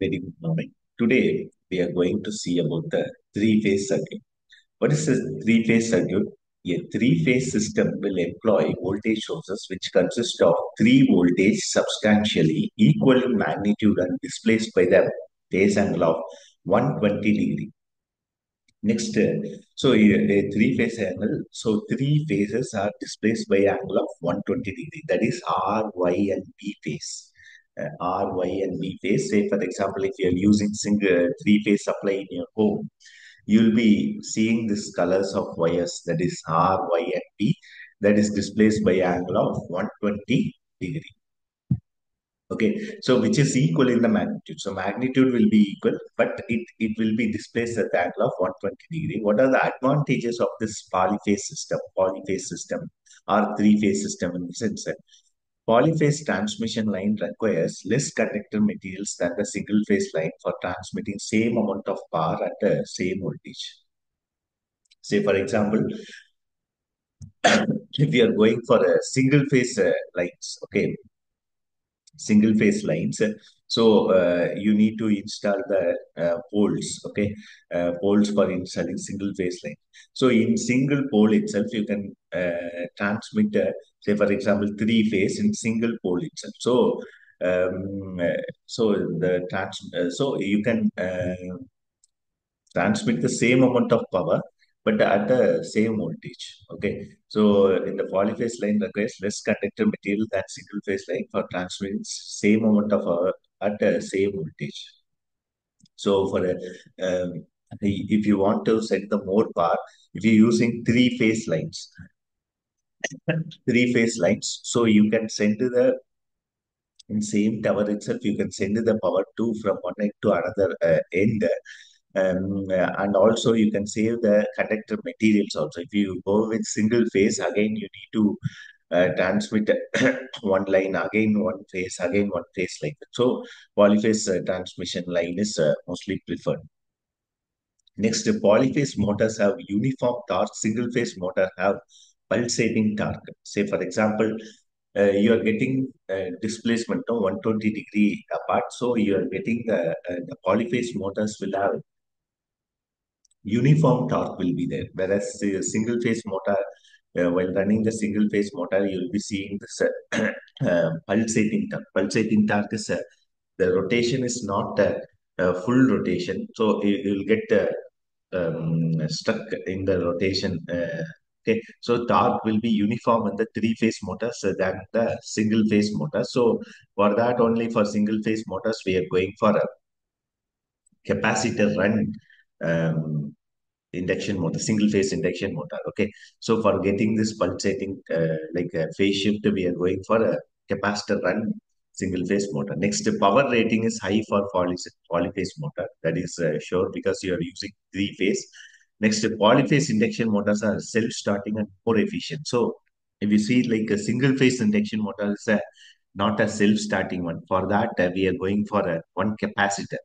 Very good morning. Today we are going to see about the three-phase circuit. What is a three-phase circuit? A three-phase system will employ voltage sources which consist of three voltage substantially equal in magnitude and displaced by the phase angle of 120 degree. Next, uh, so a, three-phase angle. So three phases are displaced by angle of 120 degree. That is R, Y, and B phase R, Y, and B phase. Say, for example, if you're using single uh, three-phase supply in your home, you'll be seeing these colors of wires that is R, Y, and B that is displaced by angle of 120 degree. Okay, so which is equal in the magnitude. So magnitude will be equal, but it, it will be displaced at the angle of 120 degree. What are the advantages of this polyphase system, polyphase system or three-phase system in the sense that Polyphase transmission line requires less conductor materials than the single phase line for transmitting same amount of power at the same voltage. Say for example, if we are going for a single phase uh, lines, okay, single phase lines, so uh, you need to install the uh, poles, okay, uh, poles for installing single phase line. So in single pole itself, you can uh, transmit, uh, say for example, three phase in single pole itself. So um, uh, so the trans, so you can transmit the same amount of power but at the same voltage. Okay, so in the polyphase line requires less conductor material than single phase line for transmitting same amount of power at the same voltage. So for a, um, if you want to send the more power, if you're using three phase lines, three phase lines, so you can send the in same tower itself, you can send the power to from one end to another uh, end um, and also you can save the conductor materials also. If you go with single phase again you need to uh, transmit one line again one phase again one phase like that. So polyphase uh, transmission line is uh, mostly preferred. Next polyphase motors have uniform torque. Single phase motor have pulsating torque. Say for example uh, you are getting uh, displacement no 120 degree apart. So you are getting uh, the polyphase motors will have uniform torque will be there. Whereas single phase motor, uh, while running the single phase motor, you'll be seeing this uh, uh, pulsating torque. Pulsating torque is uh, the rotation is not a, full rotation, so you, will get uh, um, stuck in the rotation. Uh, okay, so torque will be uniform in the three-phase motors than the single-phase motor. So for that only for single-phase motors, we are going for a capacitor run um, induction motor, single phase induction motor. Okay, so for getting this pulsating uh, like a phase shift, we are going for a capacitor run single phase motor. Next, power rating is high for poly, polyphase motor. That is uh, sure because you are using three phase. Next, polyphase induction motors are self-starting and more efficient. So if you see like a single phase induction motor is a, not a self-starting one. For that, uh, we are going for a one capacitor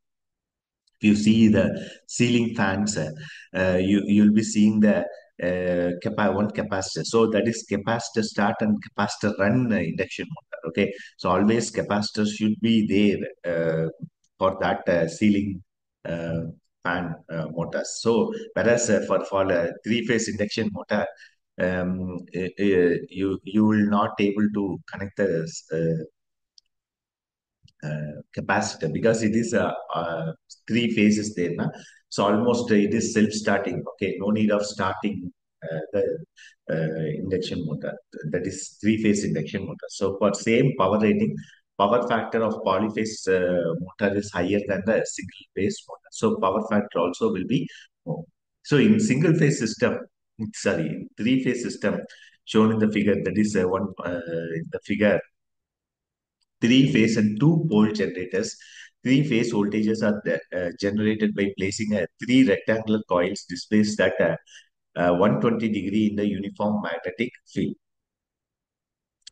if you see the ceiling fans, uh, you you'll be seeing the uh, capa one capacitor. So that is capacitor start and capacitor run uh, induction motor. Okay, so always capacitor should be there uh, for that uh, ceiling uh, fan uh, motors. So whereas uh, for for a three phase induction motor, um, you you will not able to connect the uh, capacitor because it is a, a three phases there. Na? So almost it is self-starting. Okay, no need of starting uh, the uh, induction motor. That is three-phase induction motor. So for same power rating, power factor of polyphase uh, motor is higher than the single-phase motor. So power factor also will be more. So in single-phase system, sorry, three-phase system shown in the figure, that is uh, one uh, in the figure three phase and two pole generators. Three phase voltages are uh, generated by placing uh, three rectangular coils displaced at uh, uh 120 degree in the uniform magnetic field.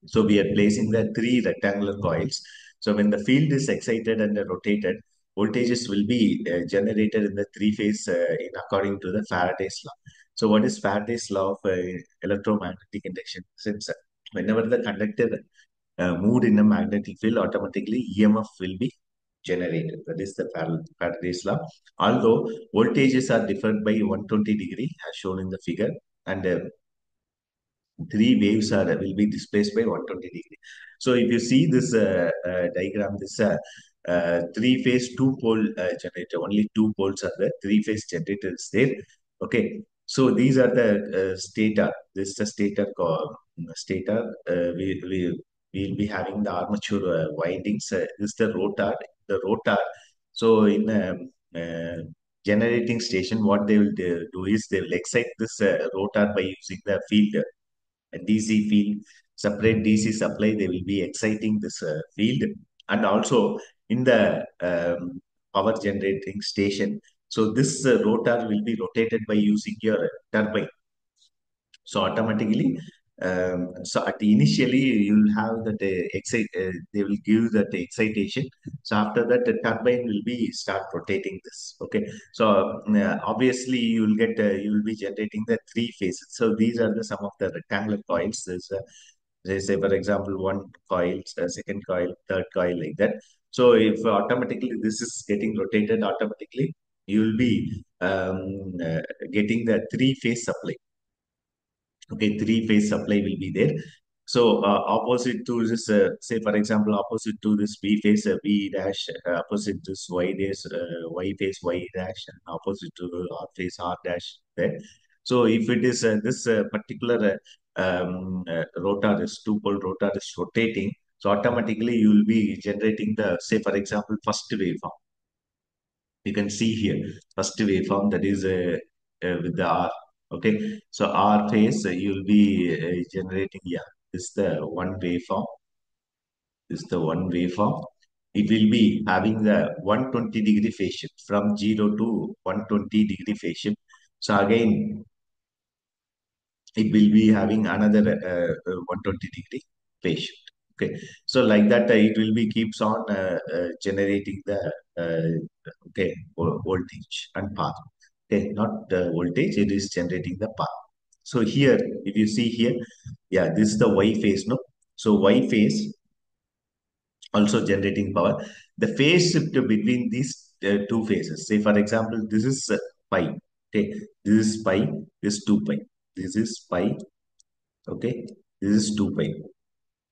So we are placing the three rectangular coils. So when the field is excited and rotated, voltages will be uh, generated in the three phase uh, in according to the Faraday's law. So what is Faraday's law of electromagnetic induction? Since whenever the conductor uh, moved in a magnetic field, automatically EMF will be generated. That is the Faraday's law. Although voltages are differed by 120 degree as shown in the figure and uh, three waves are will be displaced by 120 degree. So if you see this uh, uh, diagram, this uh, uh, three phase two pole uh, generator, only two poles are there, three phase generator is there. Okay, so these are the stator. This is the stator. Stator. We we will be having the armature uh, windings. Uh, this is the rotor. The rotor. So in um, uh, generating station, what they will do is they will excite this uh, rotor by using the field a DC field, separate DC supply, they will be exciting this uh, field. And also in the um, power generating station, so this uh, rotor will be rotated by using your turbine. So automatically, um, so at initially you'll have that uh, uh, they will give that excitation. So after that, the turbine will be start rotating this. Okay. So uh, obviously you will get uh, you will be generating the three phases. So these are the some of the rectangular coils. There's they say for example one coil, uh, second coil, third coil like that. So if automatically this is getting rotated automatically, you will be um, uh, getting the three phase supply okay three phase supply will be there. So uh, opposite to this uh, say for example opposite to this b phase uh, b dash uh, opposite to this y dash uh, y phase y dash and opposite to r phase r dash there. So if it is uh, this uh, particular uh, um, rotor is two pole rotor is rotating so automatically you will be generating the say for example first waveform. You can see here first waveform that is with the r okay? So r phase uh, you'll be uh, generating yeah this the one waveform. This is the one waveform. It will be having the 120 degree phase shift from 0 to 120 degree phase shift. So again it will be having another uh, uh 120 degree phase shift. Okay? So like that uh, it will be keeps on uh, generating the okay voltage and okay not the voltage it is generating the power. So here if you see here yeah this is the y phase no? So y phase also generating power. The phase shift between these uh, two phases. Say for example this is uh, pi okay? This is pi this is 2 pi. This is pi okay? This is 2 pi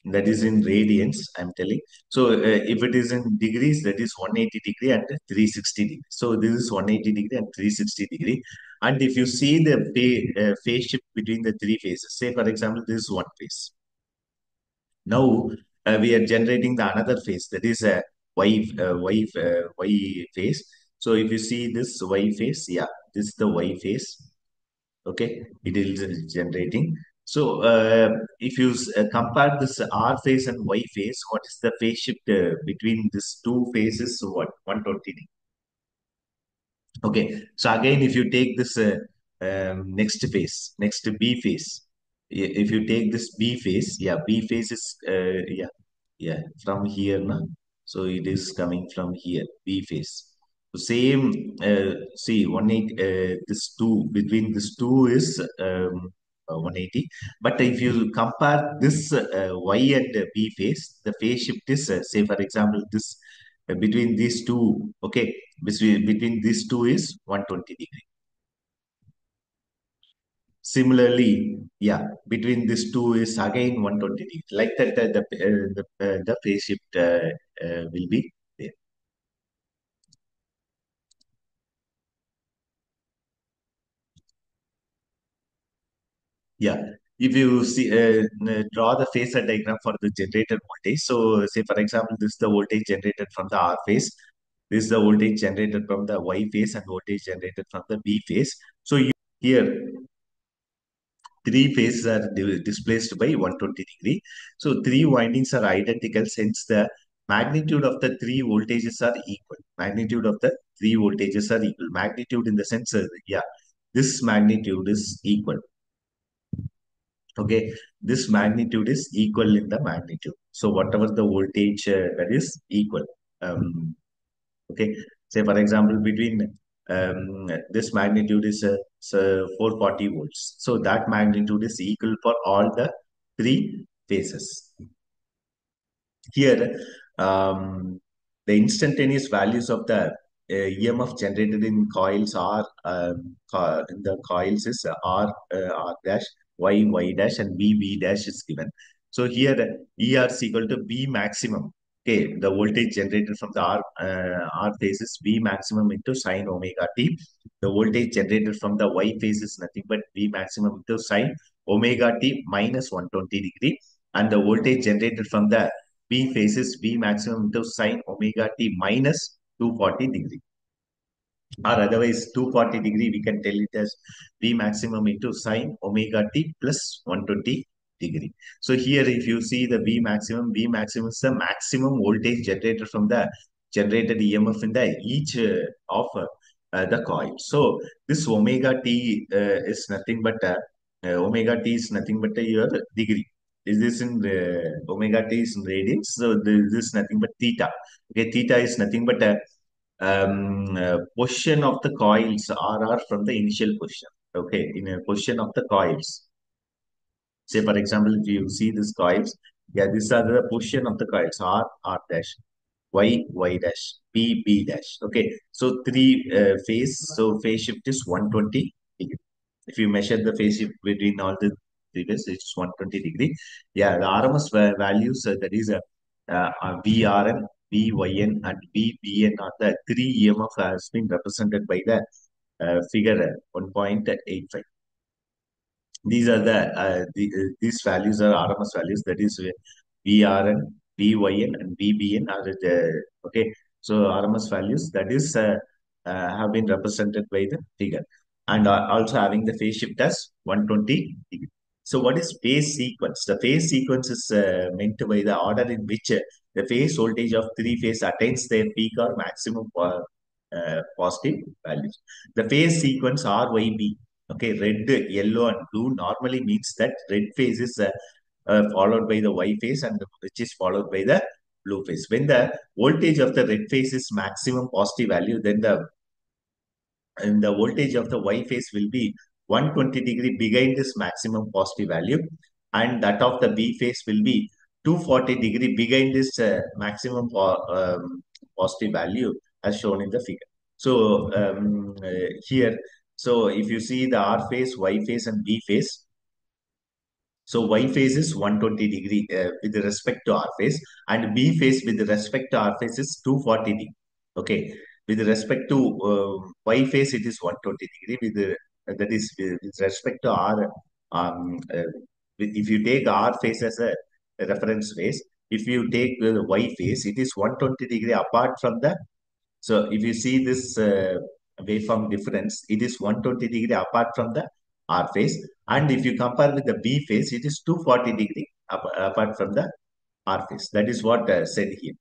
that is in radians i'm telling. So uh, if it is in degrees that is 180 degree and 360 degree. So this is 180 degree and 360 degree. And if you see the phase, uh, phase shift between the three phases say for example this is one phase. Now uh, we are generating the another phase that is a y uh, y uh, y phase. So if you see this y phase yeah this is the y phase. Okay it is generating so uh, if you uh, compare this r phase and y phase what is the phase shift uh, between these two phases? So what 120 okay. So again if you take this uh, um, next phase next b phase if you take this b phase yeah b phase is uh, yeah yeah from here now so it is coming from here b phase. Same uh, see 180 uh, this two between this two is um, 180 but if you compare this uh, y and b phase the phase shift is uh, say for example this uh, between these two okay between between these two is 120 degree. Similarly yeah between these two is again 120 degree. Like that the the, the, the phase shift will be there yeah. If you see uh, draw the phasor diagram for the generator voltage. So say for example this is the voltage generated from the r phase. This is the voltage generated from the y phase and voltage generated from the b phase. So you, here three phases are displaced by 120 degree. So three windings are identical since the magnitude of the three voltages are equal. Magnitude of the three voltages are equal. Magnitude in the sense yeah this magnitude is equal okay this magnitude is equal in the magnitude. So whatever the voltage uh, that is equal. Um, okay say for example between um, this magnitude is uh, so 440 volts. So that magnitude is equal for all the three phases. Here um, the instantaneous values of the uh, EMF generated in coils are co- in the coils is R uh, R dash Y Y dash and V V dash is given. So here ER is equal to B maximum. Okay, the voltage generated from the R uh, R phase is V maximum into sine omega t. The voltage generated from the Y phase is nothing but V maximum into sine omega t minus 120 degree, and the voltage generated from the B phase is V maximum into sine omega t minus 240 degree or otherwise 240 degree we can tell it as V maximum into sine omega t plus 120 degree. So here if you see the V maximum, V maximum is the maximum voltage generated from the generated EMF in the each uh, of uh, uh, the coil. So this omega t uh, is nothing but uh, uh, omega t is nothing but your degree. Is this in the omega t is in radians? So this is nothing but theta. Okay, theta is nothing but um, uh, position of the coils RR from the initial position. Okay, in a position of the coils. Say, for example, if you see these coils, yeah, these are the position of the coils R, R dash, Y, Y dash, B, B dash. Okay, so three uh, phase, so phase shift is 120 degree. If you measure the phase shift between all the phases, it's 120 degree. Yeah, the RMS va- values, uh, that is a uh, uh, VRM, VYN, and BBN are the three EMF has been represented by the uh, figure uh, 1.85 these are the, uh, the uh, these values are RMS values that is uh, VRN, VYN and VBN are the okay so RMS values that is uh, uh, have been represented by the figure and also having the phase shift as 120 degree. So what is phase sequence? The phase sequence is uh, meant by the order in which uh, the phase voltage of three phase attains their peak or maximum uh, uh, positive values. The phase sequence RYB Okay, red, yellow, and blue normally means that red phase is uh, uh, followed by the Y phase and which is followed by the blue phase. When the voltage of the red phase is maximum positive value, then the and the voltage of the Y phase will be 120 degree behind this maximum positive value, and that of the B phase will be 240 degree behind this uh, maximum po um, positive value as shown in the figure. So um, uh, here so if you see the R phase, Y phase, and B phase, so Y phase is 120 degree uh, with respect to R phase, and B phase with respect to R phase is 240 degree. Okay, with respect to uh, Y phase, it is 120 degree. With uh, that is with respect to R, um, uh, if you take R phase as a reference phase, if you take the Y phase, it is 120 degree apart from the. So if you see this uh, waveform difference, it is 120 degree apart from the R phase. And if you compare with the B phase, it is 240 degree apart from the R phase. That is what uh, said here.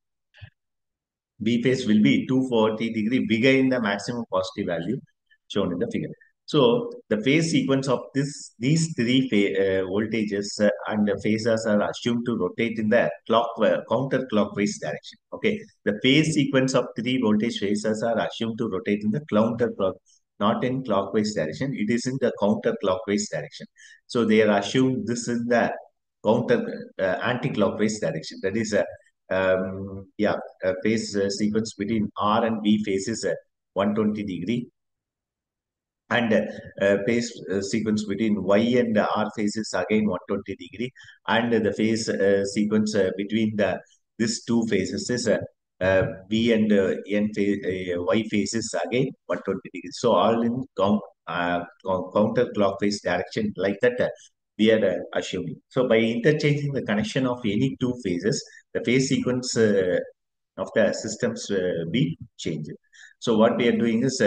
B phase will be 240 degree bigger in the maximum positive value shown in the figure. So the phase sequence of this these three uh, voltages uh, and the phasors are assumed to rotate in the clock uh, counterclockwise direction. Okay, the phase sequence of three voltage phases are assumed to rotate in the counterclock, not in clockwise direction. It is in the counterclockwise direction. So they are assumed this is the counter uh, anti-clockwise direction. That is a um, yeah, a phase uh, sequence between R and B phases uh, 120 degree and uh, phase uh, sequence between Y and R phases again 120 degree and the phase uh, sequence uh, between the these two phases is uh, B and uh, N phase, uh, Y phases again 120 degree. So all in count, uh, counterclockwise direction like that uh, we are uh, assuming. So by interchanging the connection of any two phases, the phase sequence of the systems uh, be changed. So what we are doing is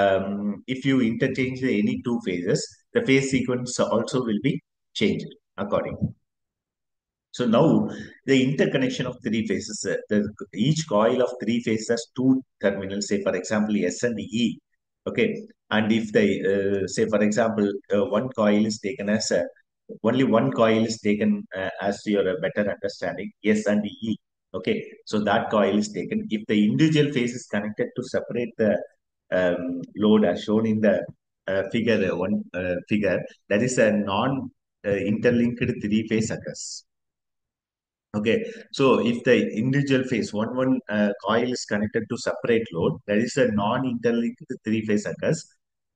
um, if you interchange any two phases, the phase sequence also will be changed accordingly. So now the interconnection of three phases, uh, the, each coil of three phases has two terminals, say for example S and E. Okay, and if they uh, say for example uh, one coil is taken as a only one coil is taken uh, as your better understanding S and E. Okay, so that coil is taken. If the individual phase is connected to separate the um, load as shown in the uh, figure one uh, figure, that is a non uh, interlinked three phase occurs Okay, so if the individual phase one one uh, coil is connected to separate load, that is a non-interlinked three phase occurs.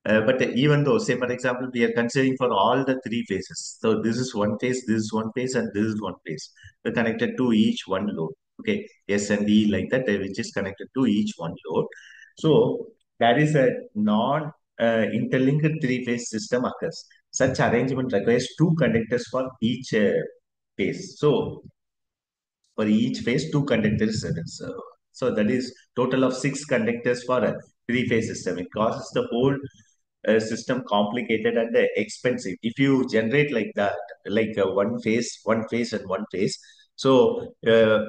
Uh, but even though, say for example, we are considering for all the three phases. So this is one phase, this is one phase, and this is one phase. They're connected to each one load. Okay, S and E like that, uh, which is connected to each one load. So that is a non-interlinked uh, three phase system occurs. Such arrangement requires two conductors for each uh, phase. So for each phase, two conductors. So, so that is total of six conductors for a three-phase system. It causes the whole uh, system complicated and uh, expensive. If you generate like that, like uh, one phase, one phase, and one phase. So uh,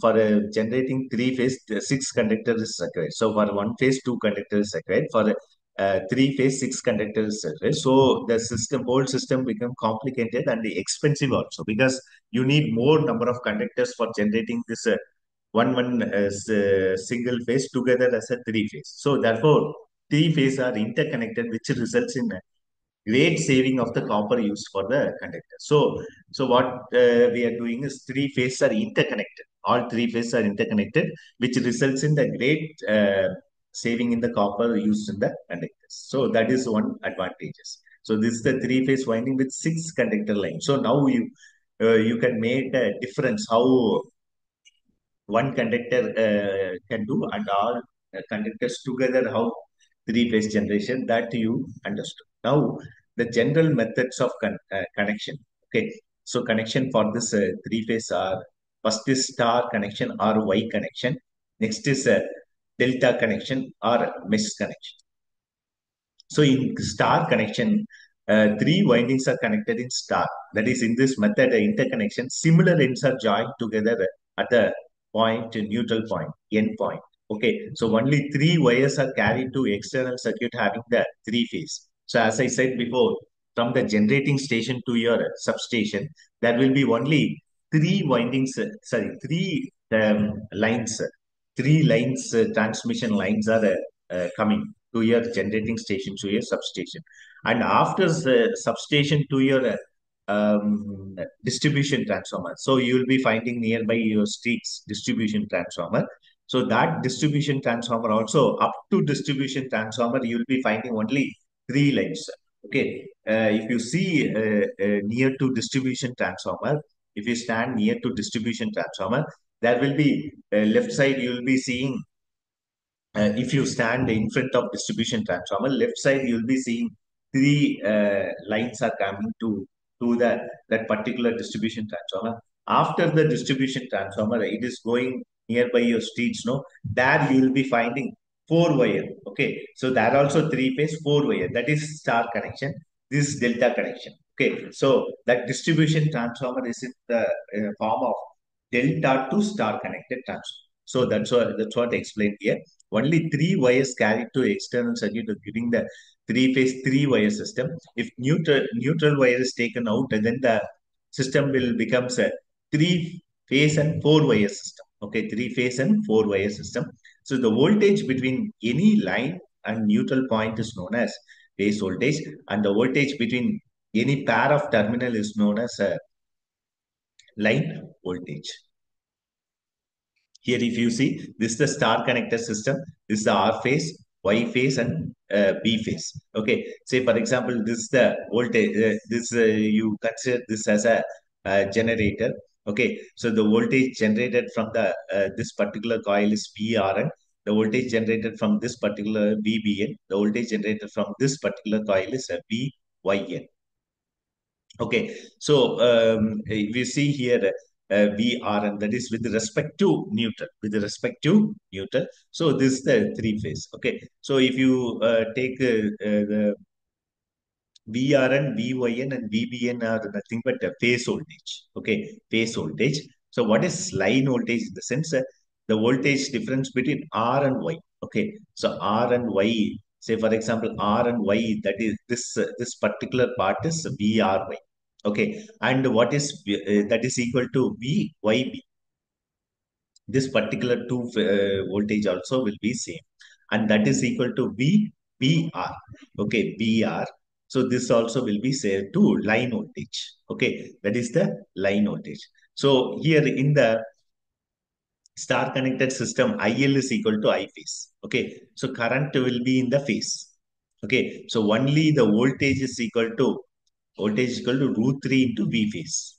for uh, generating three phase, six conductors is required. So for one phase, two conductors is required. For uh, three phase, six conductors. Right? So the system, whole system become complicated and expensive also because you need more number of conductors for generating this uh, one one as uh, single phase together as a three phase. So therefore, three phase are interconnected, which results in a great saving of the copper used for the conductor. So, so what uh, we are doing is three phases are interconnected. All three phases are interconnected, which results in the great uh, saving in the copper used in the conductors. So that is one advantages. So this is the three phase winding with six conductor lines. So now you uh, you can make a difference how one conductor uh, can do and all conductors together how three phase generation that you understood now the general methods of con uh, connection okay so connection for this uh, three phase are first is star connection or y connection next is a delta connection or mesh connection so in star connection uh, three windings are connected in star that is in this method uh, interconnection similar ends are joined together at the point, neutral point, end point. Okay, so only three wires are carried to external circuit having the three phase. So as I said before, from the generating station to your substation, there will be only three windings, sorry, three um, lines, three lines, uh, transmission lines are uh, coming to your generating station to your substation. And after the substation to your um, distribution transformer. So you will be finding nearby your streets distribution transformer. So that distribution transformer also up to distribution transformer, you will be finding only three lines. Okay. Uh, if you see uh, uh, near to distribution transformer, if you stand near to distribution transformer, there will be uh, left side, you will be seeing uh, if you stand in front of distribution transformer, left side you will be seeing three uh, lines are coming to to the that particular distribution transformer. After the distribution transformer, it is going nearby your streets. No, there you will be finding four wire. Okay, so there also three phase four wire. That is star connection. This is delta connection. Okay, so that distribution transformer is in the form of delta to star connected transformer. So that's what that's what I explained here. Only three wires carried to external circuit during the three-phase three-wire system. If neutral neutral wire is taken out, then the system will become a three-phase and four-wire system. Okay, three-phase and four-wire system. So the voltage between any line and neutral point is known as phase voltage, and the voltage between any pair of terminal is known as a line voltage. Here, if you see, this is the star connector system. This is the R phase, Y phase, and uh, B phase. Okay. Say, for example, this is the voltage. Uh, this uh, you consider this as a generator. Okay. So the voltage generated from the uh, this particular coil is VRN. The voltage generated from this particular VBN. The voltage generated from this particular coil is a VYN. Okay. So um, if you see here, uh, VRN, that is with respect to neutral, with respect to neutral. So this is the three phase. Okay. So if you uh, take uh, uh the VRN, VYN, and VBN are nothing but a phase voltage. Okay, phase voltage. So what is line voltage in the sense the voltage difference between R and Y. Okay, so R and Y. Say for example, R and Y. That is this uh, this particular part is VRY. Okay, and what is uh, that is equal to VYB. This particular two uh, voltage also will be same, and that is equal to VBR. Okay, BR. So this also will be saved to line voltage. Okay, that is the line voltage. So here in the star connected system, IL is equal to I phase. Okay. So current will be in the phase. Okay. So only the voltage is equal to voltage is equal to root 3 into V phase.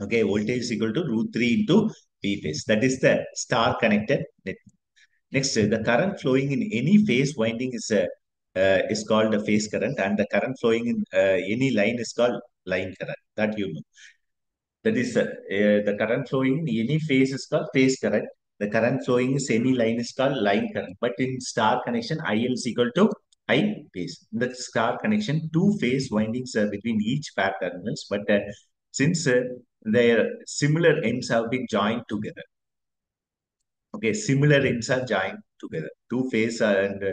Okay. Voltage is equal to root 3 into V phase. That is the star connected network. Next, the current flowing in any phase winding is a uh, is called the phase current, and the current flowing in uh, any line is called line current. That you know. That is uh, the current flowing in any phase is called phase current. The current flowing in any line is called line current. But in star connection, IL is equal to I phase. In the star connection, two phase windings are between each pair terminals. But uh, since uh, their similar ends have been joined together, okay, similar ends are joined together. Two phase and uh,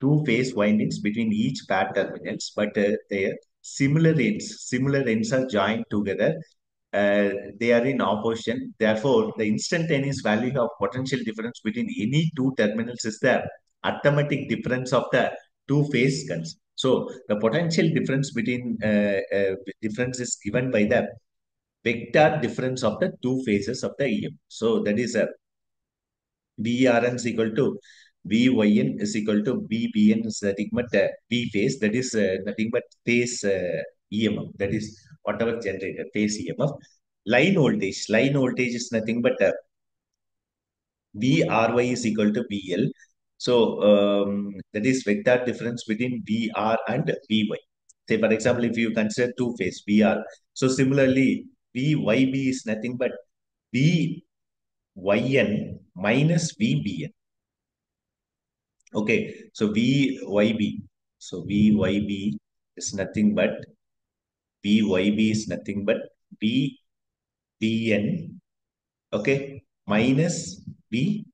two phase windings between each pair terminals, but uh, their similar ends, similar ends are joined together uh, they are in opposition. Therefore, the instantaneous value of potential difference between any two terminals is the arithmetic difference of the two phase currents. So, the potential difference between uh, uh, difference is given by the vector difference of the two phases of the EM. So, that is a VRN is equal to VYN is equal to VBN is nothing but uh, V phase that is uh, nothing but phase uh, EMF that is whatever generated phase EMF line voltage line voltage is nothing but uh, VRY is equal to VL so um, that is vector difference between VR and VY say for example if you consider two phase VR so similarly VYB is nothing but VYN minus VBN Okay, so VYB. So VYB is nothing but VYB is nothing but VBN. Okay, minus B,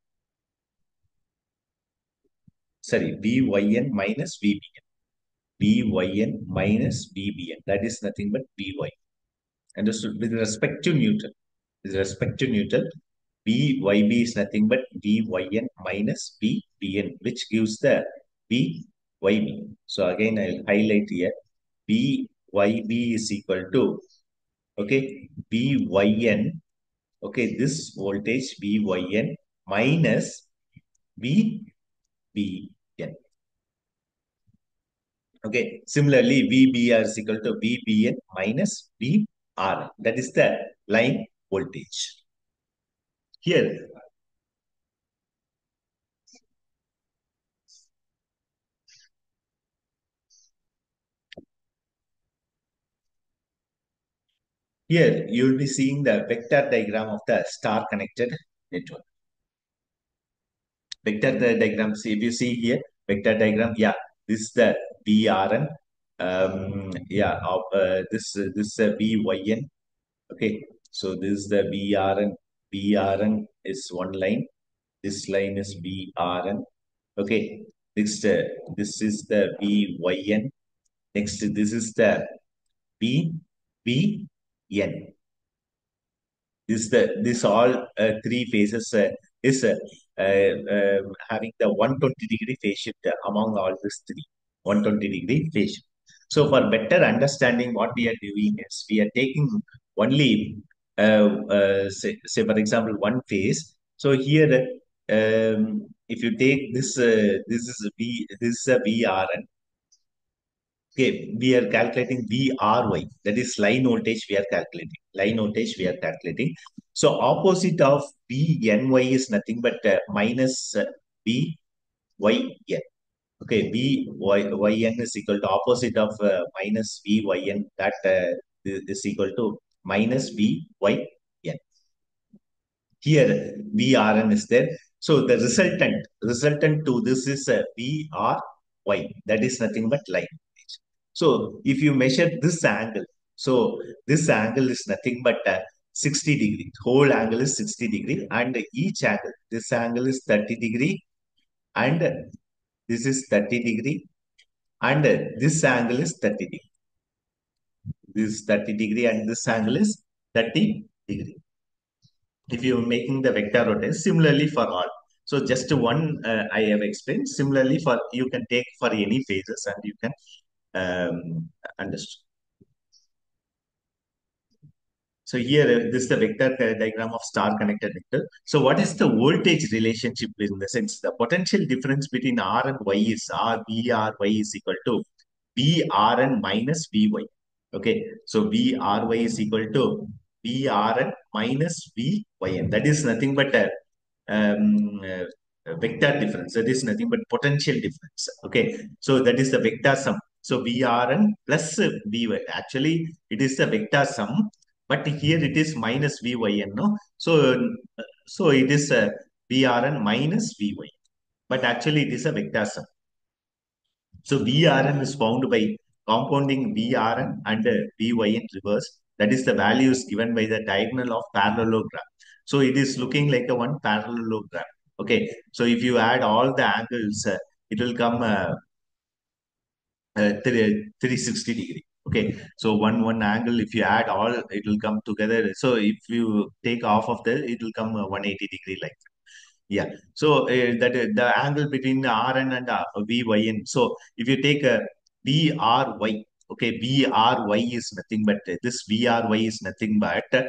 Sorry, BYN minus VBN. VYN minus VBN. That is nothing but VY. Understood? With respect to neutral. With respect to neutral, BYB is nothing but BYN minus VBN, which gives the VYB. So again, I'll highlight here. VYB is equal to, okay, byn okay, this voltage byn minus VBN. Okay, similarly, VBR is equal to VBN minus VR. That is the line voltage. Here, here you will be seeing the vector diagram of the star connected network. Vector diagram, see, if you see here, vector diagram, yeah, this is the VRN, um, yeah, uh, this, this is a VYN, okay, so this is the VRN, VRN is one line, this line is VRN, okay, next, uh, this is the VYN, next, this is the VBN. This the this all uh, three phases uh, is uh, um, having the 120 degree phase shift among all these three 120 degree phase shift. So for better understanding what we are doing is we are taking only uh, uh, say, say for example one phase. So here um, if you take this uh, this is V this is a VRN Okay, we are calculating VRY, that is line voltage we are calculating. Line voltage we are calculating. So opposite of VNY is nothing but uh, minus uh, VYN. Okay, VYN is equal to opposite of uh, minus VYN, that uh, is equal to minus VYN. Here VRN is there. So the resultant, resultant to this is uh, VRY, that is nothing but line. So if you measure this angle, so this angle is nothing but uh, 60 degree. Whole angle is 60 degree and each angle, this angle is 30 degree and this is 30 degree and this angle is 30 degree. This is 30 degree and this angle is 30 degree. If you are making the vector rotation, similarly for all. So just one uh, I have explained. Similarly for you can take for any phases and you can um, understood. So here, uh, this is the vector diagram of star connected vector. So what is the voltage relationship in the sense? The potential difference between R and Y is R, V, R, Y is equal to V, R, and minus Vy. Okay. So V, R, Y is equal to V, R, and minus V, Y, and that is nothing but a um, uh, vector difference. That is nothing but potential difference. Okay. So that is the vector sum. So VRN plus Vy. Actually, it is the vector sum but here it is minus Vyn, no? So, so it is a Vrn minus Vy. But actually it is a vector sum. So Vrn is found by compounding Vrn and Vy in reverse. That is the values given by the diagonal of parallelogram. So it is looking like a one parallelogram. Okay. So if you add all the angles, uh, it will come uh, 360 degree. Okay. So one one angle if you add all it will come together. So if you take off of the it will come 180 degree like that. yeah. So uh, that uh, the angle between rn and uh, vyn so if you take a vry okay vry is nothing but uh, this vry is nothing but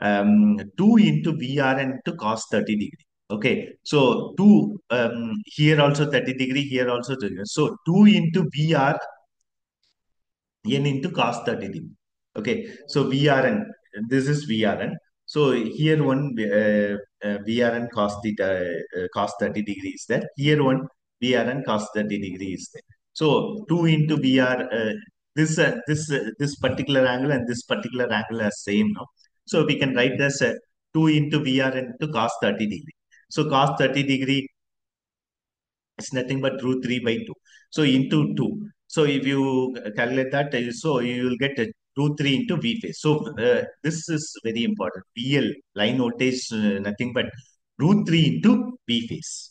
um 2 into vrn to cos 30 degree okay so 2 um here also 30 degree here also 30 degree. so 2 into vr n into cos 30 degree. Okay, so VRN, this is VRN. So here one uh, uh, VRN cos theta, uh, cos 30 degrees there. Here one VRN cos 30 degrees there. So 2 into VR, uh, this uh, this uh, this particular angle and this particular angle are same now. So we can write this uh, 2 into VRN to cos 30 degree. So cos 30 degree is nothing but root 3 by 2. So into 2. So if you calculate that, uh, so you will get root 3 into V phase. So uh, this is very important. PL, line voltage, uh, nothing but root 3 into V phase.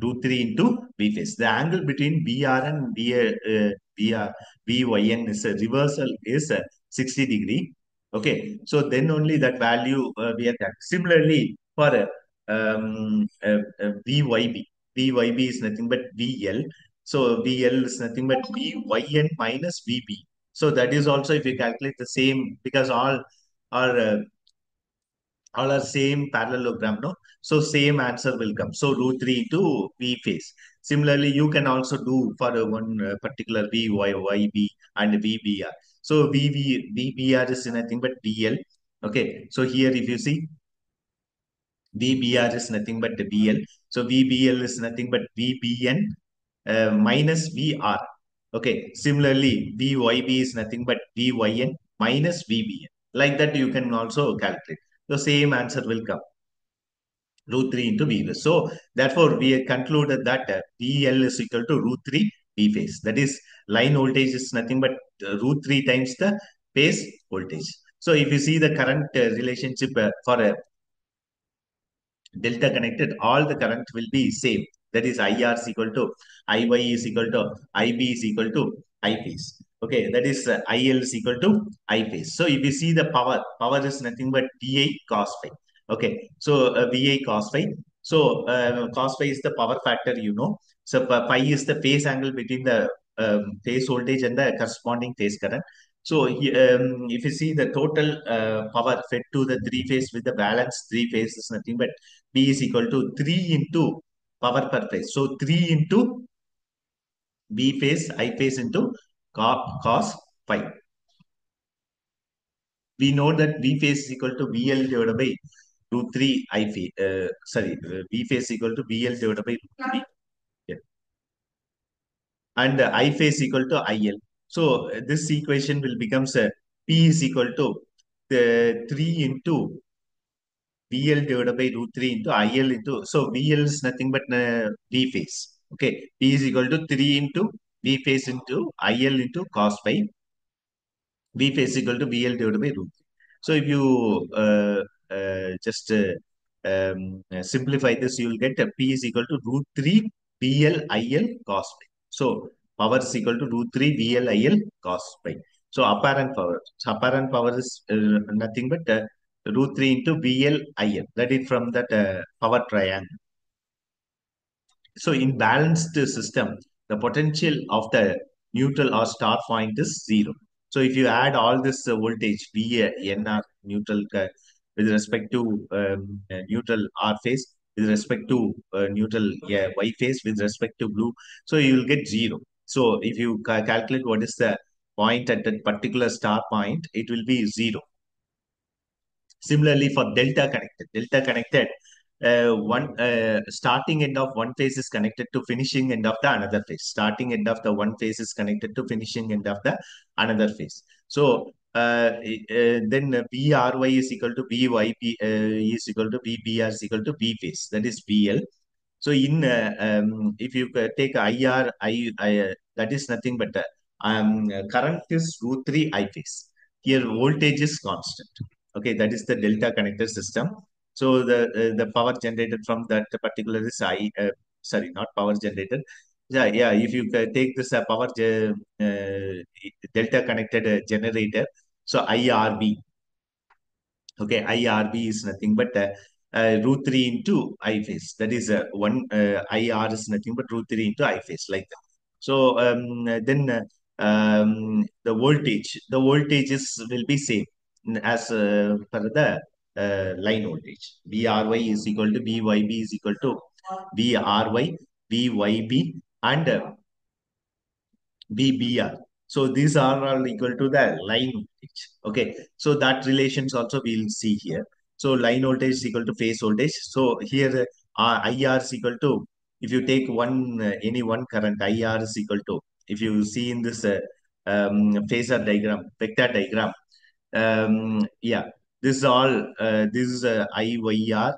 Root 3 into V phase. The angle between VR and V, uh, VR, VYN is a reversal is a 60 degree. Okay. So then only that value uh, we are Similarly, for um, uh, uh, VYB, VYB is nothing but VL. So VL is nothing but VYN minus VB. So that is also if you calculate the same because all are uh, all are same parallelogram, no? So same answer will come. So root 3 into V phase. Similarly, you can also do for one uh, particular VYYB and VBR. So VB, VBR is nothing but VL. Okay. So here if you see VBR is nothing but the VL. So VBL is nothing but VBN uh, minus VR. Okay. Similarly, VYB is nothing but VYN minus VBN. Like that, you can also calculate. The same answer will come. Root 3 into V. So, therefore, we concluded that uh, VL is equal to root 3 V phase. That is, line voltage is nothing but uh, root 3 times the phase voltage. So, if you see the current uh, relationship for a delta connected, all the current will be same. That is IR is equal to IY is equal to IB is equal to I phase. Okay, that is uh, IL is equal to I phase. So if you see the power, power is nothing but VA cos phi. Okay, so uh, VA cos phi. So uh, cos phi is the power factor, you know. So phi is the phase angle between the um, phase voltage and the corresponding phase current. So um, if you see the total uh, power fed to the three phase with the balance three phase is nothing but B is equal to 3 into power per phase. So 3 into B phase, I phase into cos phi. We know that V phase is equal to VL divided by root 3 I phase. Uh, sorry, uh, V phase is equal to VL divided by root 3. Yeah. And uh, I phase equal to IL. So uh, this equation will become uh, P is equal to the 3 into VL divided by root 3 into IL into, so VL is nothing but uh, V phase. Okay, P is equal to 3 into V phase into IL into cos phi. V phase equal to VL divided by root 3. So if you uh, uh, just uh, um, simplify this, you will get a P is equal to root 3 VL IL cos phi. So power is equal to root 3 VL IL cos phi. So apparent power. So apparent power is uh, nothing but uh, root 3 into VL IL. That is from that uh, power triangle. So in balanced system, the potential of the neutral or star point is zero. So if you add all this uh, voltage V, uh, NR, neutral uh, with respect to um, uh, neutral R phase, with respect to uh, neutral Y phase, with respect to blue, so you will get zero. So if you ca calculate what is the point at that particular star point, it will be zero. Similarly, for delta connected, delta connected, uh, one uh, starting end of one phase is connected to finishing end of the another phase. Starting end of the one phase is connected to finishing end of the another phase. So uh, uh, then BRY is equal to BYP uh, is equal to BBR is equal to B phase. That is BL. So in uh, um, if you take IR, I, I that is nothing but um, current is root 3 I phase. Here voltage is constant. Okay, that is the delta connector system. So the uh, the power generated from that particular is I uh, sorry not power generated. Yeah, yeah. If you take this uh, power uh, delta connected generator, so IRB. Okay, IRB is nothing but uh, root 3 into I phase. That is uh, one uh, IR is nothing but root 3 into I phase like that. So um, then um, the voltage, the voltages will be same as uh, per the uh, line voltage. BRY is equal to BYB is equal to BRY, BYB and uh, BBR. So these are all equal to the line voltage. Okay. So that relations also we'll see here. So line voltage is equal to phase voltage. So here uh, IR is equal to, if you take one, uh, any one current, IR is equal to, if you see in this uh, um, phasor diagram, vector diagram, um, yeah, this is all, uh, this is uh, IYR.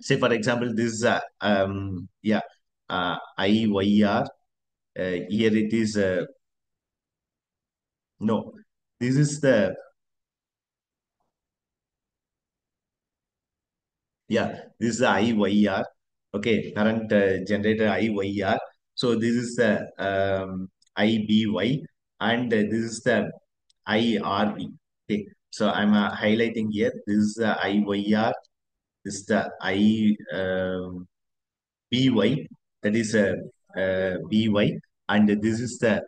Say for example, this is, uh, um, yeah, uh, IYR. Uh, here it is, uh, no, this is the Yeah, this is IYR. Okay, current uh, generator IYR. So this is the um, IBY and uh, this is the IRB. Okay, so I'm uh, highlighting here. This is the IYR. This is the I um, BY. That is a uh, BY and this is the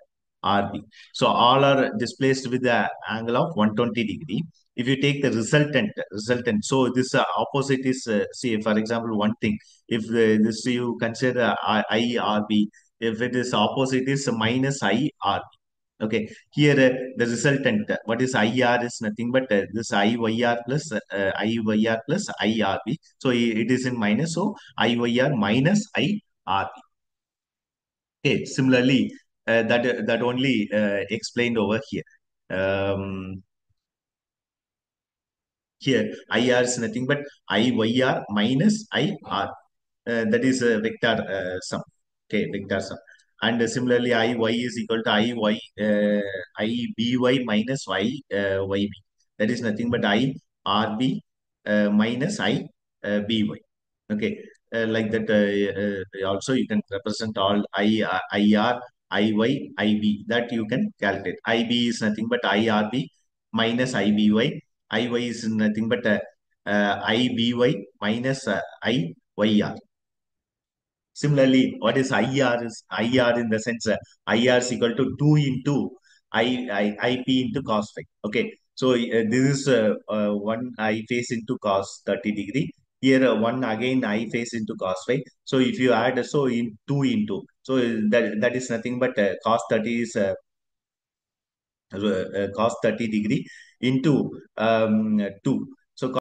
RB. So all are displaced with the angle of 120 degree. If you take the resultant, resultant, so this uh, opposite is, uh, see, for example, one thing, if uh, this you consider IRB, if it is opposite is minus IRB. Okay, here uh, the resultant, what is IR is nothing but uh, this IYR plus uh, IYR plus IRB. So it is in minus, so IYR minus IRB. Okay, similarly, uh, that that only uh, explained over here. Um, here, IR is nothing but IYR minus IR. Uh, that is a vector uh, sum. Okay, vector sum. And similarly, IY is equal to IY, uh, IBY minus Y, uh, YB. That is nothing but IRB uh, minus I BY. Okay, uh, like that. Uh, uh, also, you can represent all I, IR, IY, IB. That you can calculate. IB is nothing but IRB minus IBY. IY is nothing but uh, uh, IBY minus uh, IYR. Similarly, what is IR is IR in the sense uh, IR is equal to 2 into I, I, IP into cos phi. Okay. So uh, this is uh, uh, one I phase into cos 30 degree. Here uh, one again I phase into cos phi. So if you add so in 2 into so that that is nothing but uh, cos 30 is uh, uh, cos 30 degree into um, 2. So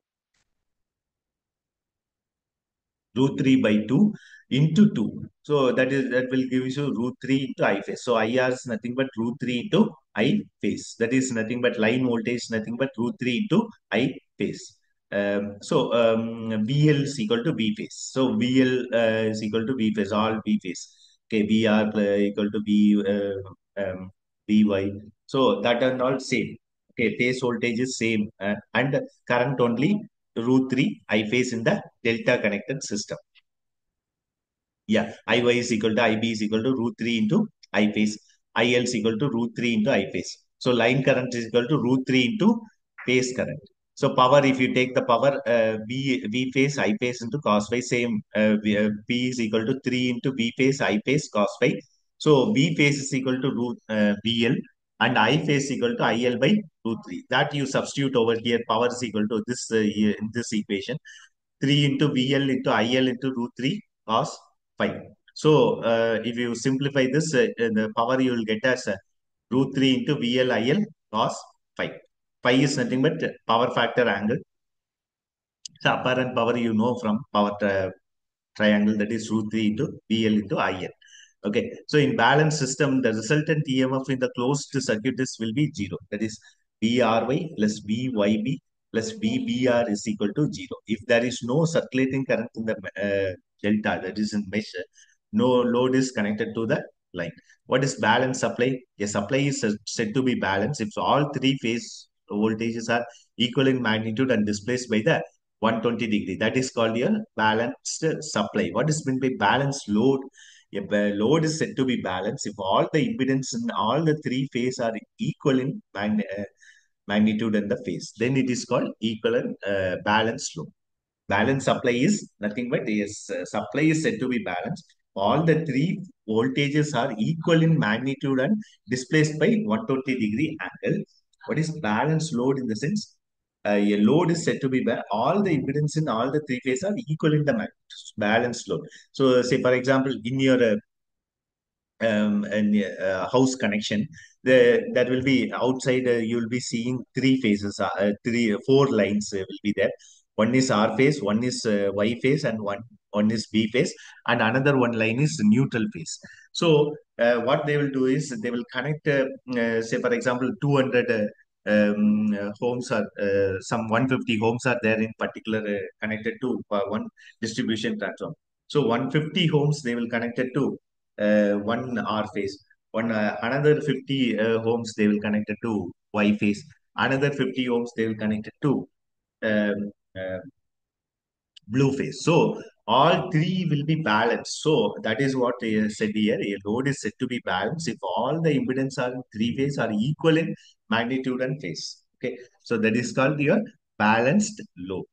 root 3 by 2 into 2. So that is that will give you root 3 into I phase. So IR is nothing but root 3 into I phase. That is nothing but line voltage, nothing but root 3 into I phase. Um, so um, VL is equal to V phase. So VL uh, is equal to V phase, all V phase. Okay, VR uh, equal to V uh, um, VY. So that are all same. Okay, phase voltage is same uh, and current only root 3 I phase in the delta connected system. Yeah, IY is equal to IB is equal to root 3 into I phase. IL is equal to root 3 into I phase. So line current is equal to root 3 into phase current. So power, if you take the power uh, V, V phase, I phase into cos phi, same uh, uh, P is equal to 3 into V phase, I phase, cos phi. So V phase is equal to root uh, VL and I phase equal to IL by root 3. That you substitute over here, power is equal to this uh, in this equation. 3 into VL into IL into root 3 cos phi. So uh, if you simplify this, uh, the power you will get as uh, root 3 into VL IL cos phi. Phi is nothing but power factor angle. So apparent power you know from power uh, triangle that is root 3 into VL into IL. Okay, so in balanced system, the resultant EMF in the closed circuit is will be zero. That is VRY plus VYB plus VBR is equal to zero. If there is no circulating current in the uh, delta, that is in mesh, no load is connected to the line. What is balance supply? A supply is said to be balanced if all three phase voltages are equal in magnitude and displaced by the 120 degree. That is called your balanced supply. What is meant by balanced load? If a load is said to be balanced, if all the impedance in all the three phase are equal in mag uh, magnitude and the phase, then it is called equivalent uh, balanced load. Balanced supply is nothing but is uh, supply is said to be balanced. All the three voltages are equal in magnitude and displaced by 120 degree angle. What is balanced load in the sense? Uh, a load is said to be all the impedance in all the three phases are equal in the balanced load. So, say for example, in your uh, um, and uh, house connection the that will be outside uh, you will be seeing three phases uh, uh three four lines uh, will be there one is r phase one is uh, y phase and one one is b phase and another one line is neutral phase so what they will do is they will connect say for example 200 um, homes are some 150 homes are there in particular connected to one distribution transform so 150 homes they will connect it to uh, one R phase. One uh, another 50 uh, homes they will connect it to Y phase. Another 50 homes they will connect it to um, uh, blue phase. So all three will be balanced. So that is what said here. A load is said to be balanced if all the impedance are three phase are equal in magnitude and phase. Okay. So that is called your balanced load.